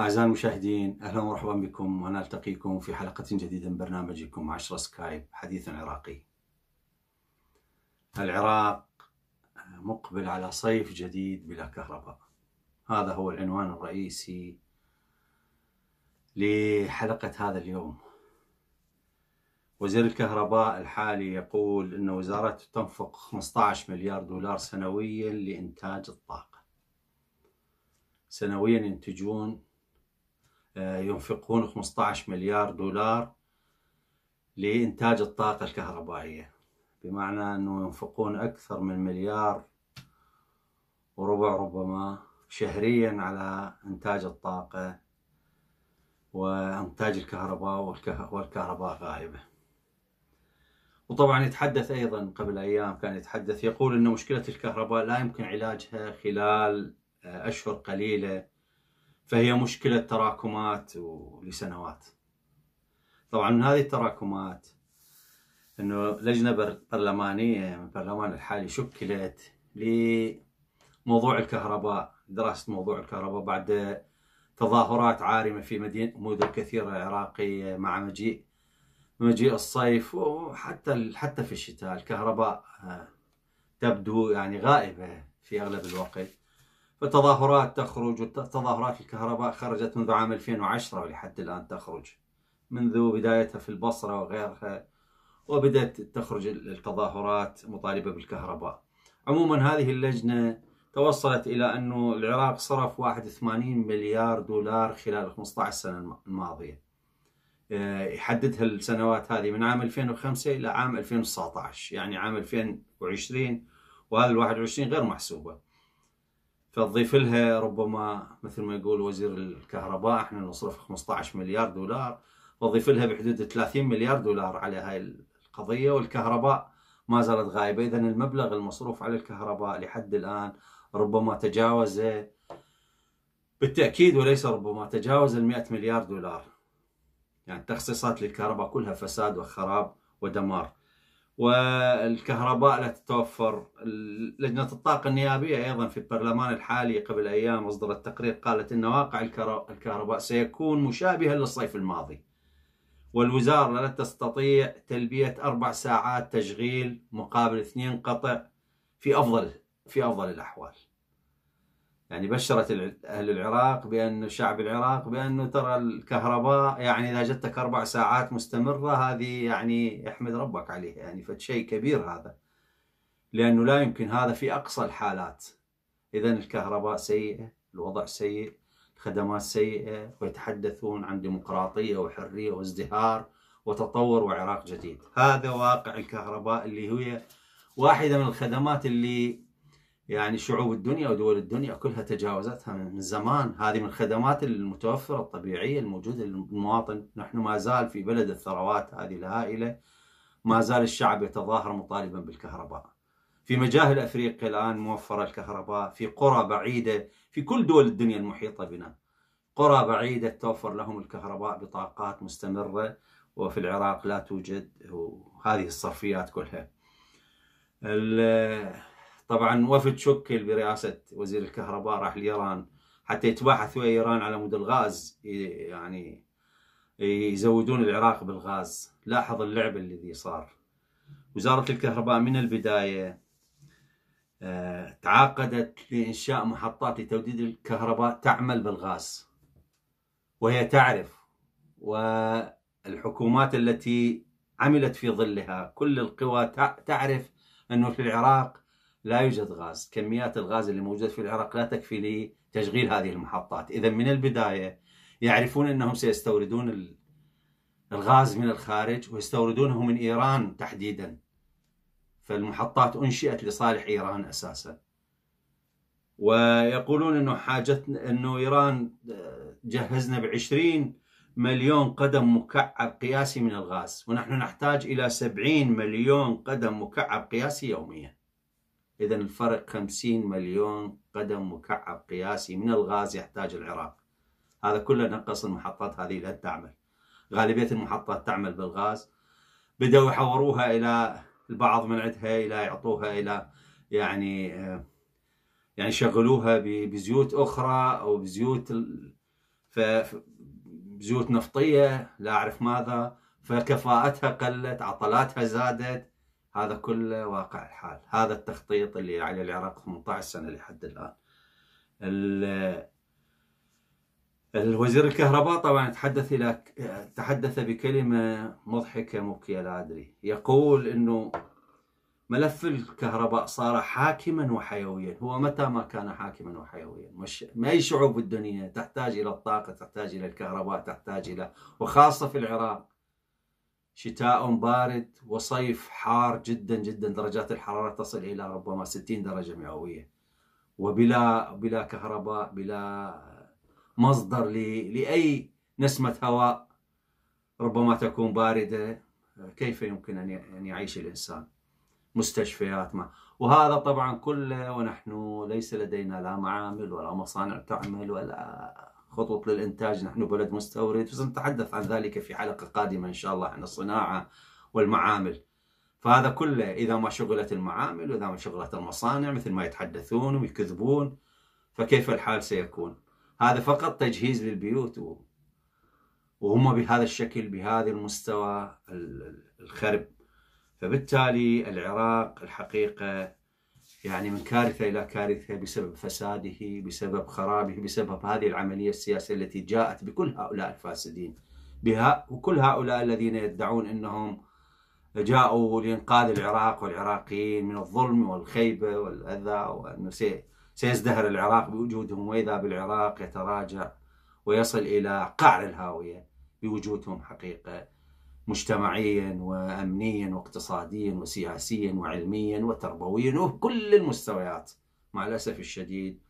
أعزائي المشاهدين أهلا ومرحبا بكم ونلتقيكم في حلقة جديدة من برنامجكم عشرة سكايب حديث عراقي. العراق مقبل على صيف جديد بلا كهرباء. هذا هو العنوان الرئيسي لحلقة هذا اليوم. وزير الكهرباء الحالي يقول أن وزارته تنفق 15 مليار دولار سنويا لإنتاج الطاقة. سنويا ينتجون ينفقون 15 مليار دولار لإنتاج الطاقة الكهربائية. بمعنى أنه ينفقون أكثر من مليار وربع ربما شهريا على إنتاج الطاقة وإنتاج الكهرباء والكهرباء غائبة. وطبعا يتحدث أيضا قبل أيام كان يتحدث يقول أن مشكلة الكهرباء لا يمكن علاجها خلال آه، أشهر قليلة فهي مشكلة تراكمات لسنوات. طبعا من هذه التراكمات إنه لجنة برلمانية من البرلمان الحالي شكلت لموضوع الكهرباء دراسة موضوع الكهرباء بعد تظاهرات عارمة في مدينة مدن كثيرة العراقية مع مجيء مجيء الصيف وحتى حتى في الشتاء. الكهرباء تبدو يعني غائبة في أغلب الوقت. فتظاهرات تخرج وتظاهرات الكهرباء خرجت منذ عام 2010 ولحد الآن تخرج. منذ بدايتها في البصرة وغيرها وبدأت تخرج التظاهرات مطالبة بالكهرباء. عموما هذه اللجنة توصلت إلى أنه العراق صرف 81 مليار دولار خلال 15 سنة الماضية. آه، يحددها السنوات هذه من عام 2005 إلى عام 2019 يعني عام 2020 وهذا ال 21 غير محسوبة. فتضيف لها ربما مثل ما يقول وزير الكهرباء إحنا نصرف 15 مليار دولار وضيف لها بحدود 30 مليار دولار على هاي القضية والكهرباء ما زالت غايبة. إذا المبلغ المصروف على الكهرباء لحد الآن ربما تجاوز بالتأكيد وليس ربما تجاوز ال 100 مليار دولار. يعني التخصيصات للكهرباء كلها فساد وخراب ودمار. والكهرباء لا تتوفر. لجنة الطاقة النيابية أيضا في البرلمان الحالي قبل أيام أصدرت تقرير قالت أن واقع الكهرباء سيكون مشابها للصيف الماضي. والوزارة لا تستطيع تلبية أربع ساعات تشغيل مقابل اثنين قطع في أفضل في أفضل الأحوال. يعني بشرت أهل العراق بأن شعب العراق بأنه ترى الكهرباء يعني إذا جتك أربع ساعات مستمرة هذه يعني احمد ربك عليه يعني فشيء كبير هذا. لأنه لا يمكن هذا في أقصى الحالات. إذا الكهرباء سيئة الوضع سيء الخدمات سيئة ويتحدثون عن ديمقراطية وحرية وازدهار وتطور وعراق جديد. هذا واقع الكهرباء اللي هي واحدة من الخدمات اللي يعني شعوب الدنيا ودول الدنيا كلها تجاوزتها من زمان. هذه من الخدمات المتوفرة الطبيعية الموجودة للمواطن. نحن ما زال في بلد الثروات هذه الهائلة. ما زال الشعب يتظاهر مطالبا بالكهرباء. في مجاهل أفريقيا الآن موفرة الكهرباء. في قرى بعيدة. في كل دول الدنيا المحيطة بنا. قرى بعيدة توفر لهم الكهرباء بطاقات مستمرة. وفي العراق لا توجد. هذه الصرفيات كلها. طبعا وفد شكل برئاسة وزير الكهرباء راح لإيران حتى يتباحث ويا إيران على مود الغاز يعني يزودون العراق بالغاز. لاحظ اللعب الذي صار. وزارة الكهرباء من البداية آه، تعاقدت لإنشاء محطات لتوليد الكهرباء تعمل بالغاز. وهي تعرف والحكومات التي عملت في ظلها كل القوى تعرف أنه في العراق لا يوجد غاز. كميات الغاز اللي موجودة في العراق لا تكفي لتشغيل هذه المحطات. إذا من البداية يعرفون أنهم سيستوردون الغاز من الخارج ويستوردونه من إيران تحديدا. فالمحطات أنشئت لصالح إيران أساسا. ويقولون أنه حاجتنا أنه إيران جهزنا بعشرين مليون قدم مكعب قياسي من الغاز. ونحن نحتاج إلى سبعين مليون قدم مكعب قياسي يوميا. إذا الفرق 50 مليون قدم مكعب قياسي من الغاز يحتاج العراق. هذا كله نقص المحطات هذه لا تعمل. غالبية المحطات تعمل بالغاز. بدأوا يحوروها إلى البعض من عندها إلى يعطوها إلى يعني يعني شغلوها بزيوت أخرى أو بزيوت زيوت نفطية لا أعرف ماذا. فكفاءتها قلت عطلاتها زادت. هذا كله واقع الحال. هذا التخطيط اللي على العراق 18 سنة لحد الآن. الوزير الكهرباء طبعا تحدث إلى تحدث بكلمة مضحكة مبكيه لا أدري. يقول إنه ملف الكهرباء صار حاكما وحيويا. هو متى ما كان حاكما وحيويا؟ مش ما أي شعوب بالدنيا تحتاج إلى الطاقة تحتاج إلى الكهرباء تحتاج إلى وخاصة في العراق. شتاء بارد وصيف حار جدا جدا. درجات الحرارة تصل إلى ربما 60 درجة مئوية. وبلا بلا كهرباء بلا مصدر لأي نسمة هواء ربما تكون باردة. كيف يمكن أن يعيش الإنسان؟ مستشفيات ما. وهذا طبعا كله ونحن ليس لدينا لا معامل ولا مصانع تعمل ولا خطوط للإنتاج نحن بلد مستورد وسنتحدث عن ذلك في حلقة قادمة إن شاء الله عن الصناعة والمعامل. فهذا كله إذا ما شغلت المعامل وإذا ما شغلت المصانع مثل ما يتحدثون ويكذبون فكيف الحال سيكون؟ هذا فقط تجهيز للبيوت وهم بهذا الشكل بهذا المستوى الخرب. فبالتالي العراق الحقيقة يعني من كارثة إلى كارثة بسبب فساده بسبب خرابه بسبب هذه العملية السياسية التي جاءت بكل هؤلاء الفاسدين بها وكل هؤلاء الذين يدعون أنهم جاءوا لإنقاذ العراق والعراقيين من الظلم والخيبة والأذى وأنه سيزدهر العراق بوجودهم وإذا بالعراق يتراجع ويصل إلى قعر الهاوية بوجودهم حقيقة. مجتمعيا وامنيا واقتصاديا وسياسيا وعلميا وتربويا وكل المستويات مع الأسف الشديد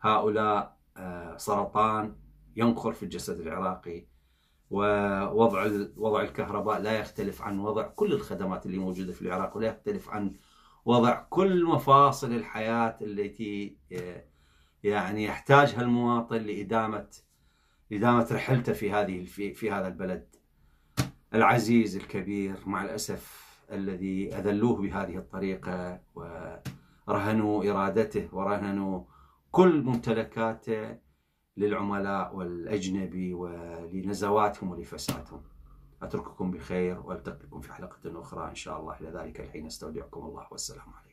هؤلاء آه، سرطان ينخر في الجسد العراقي ووضع وضع الكهرباء لا يختلف عن وضع كل الخدمات اللي موجودة في العراق ولا يختلف عن وضع كل مفاصل الحياة التي آه، يعني يحتاجها المواطن لإدامة إدامة رحلته في هذه في هذا البلد. العزيز الكبير مع الأسف الذي أذلوه بهذه الطريقة ورهنوا إرادته ورهنوا كل ممتلكاته للعملاء والأجنبي ولنزواتهم ولفسادهم. أترككم بخير وألتقي بكم في حلقة أخرى إن شاء الله. إلى ذلك الحين أستودعكم الله. والسلام عليكم.